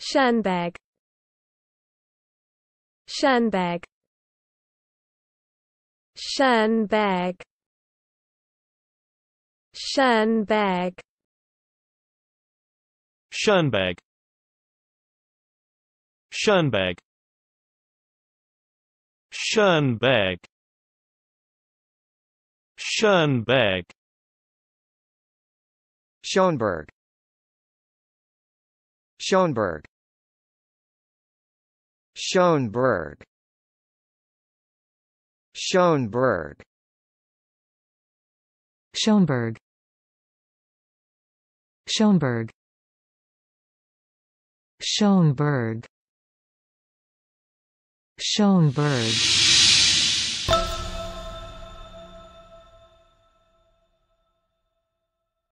Schoenberg Schoenberg Schoenberg Schoenberg Schoenberg Schoenberg Schoenberg Schoenberg Schoenberg Schoenberg. Schoenberg. Schoenberg. Schoenberg. Schoenberg. Schoenberg. Schoenberg